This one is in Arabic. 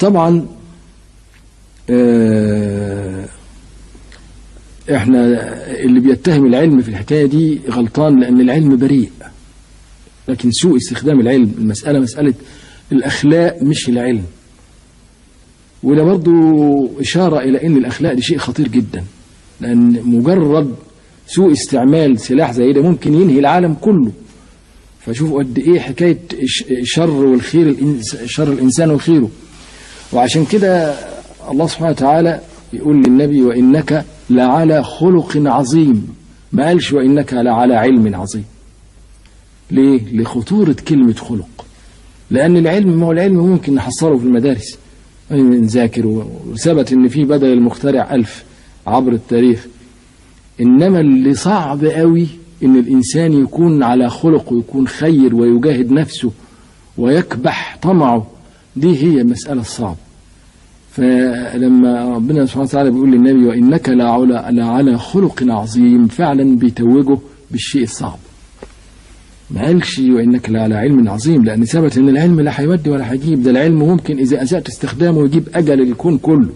طبعا آه، إحنا اللي بيتهم العلم في الحكاية دي غلطان لأن العلم بريء. لكن سوء استخدام العلم المسألة مسألة الأخلاق مش العلم. وده برضو إشارة إلى إن الأخلاق دي شيء خطير جدا. لأن مجرد سوء استعمال سلاح زي ده ممكن ينهي العالم كله. فشوفوا قد إيه حكاية ش- شر والخير شر الإنسان وخيره. وعشان كده الله سبحانه وتعالى يقول للنبي وإنك لعلى خلق عظيم. ما قالش وإنك لعلى علم عظيم. ليه؟ لخطورة كلمة خلق. لأن العلم ما هو العلم ممكن نحصله في المدارس. نذاكر وثبت إن في بدل المخترع ألف عبر التاريخ. إنما اللي صعب قوي إن الإنسان يكون على خلق ويكون خير ويجاهد نفسه ويكبح طمعه دي هي المسألة الصعبة. فلما ربنا سبحانه وتعالى بيقول للنبي وإنك لعلى, لعلى خلق عظيم فعلا بيتوجه بالشيء الصعب. ما قالش وإنك لعلى علم عظيم لأن ثبت إن العلم لا هيودي ولا هيجيب ده العلم ممكن إذا أسأت استخدامه يجيب أجل الكون كله.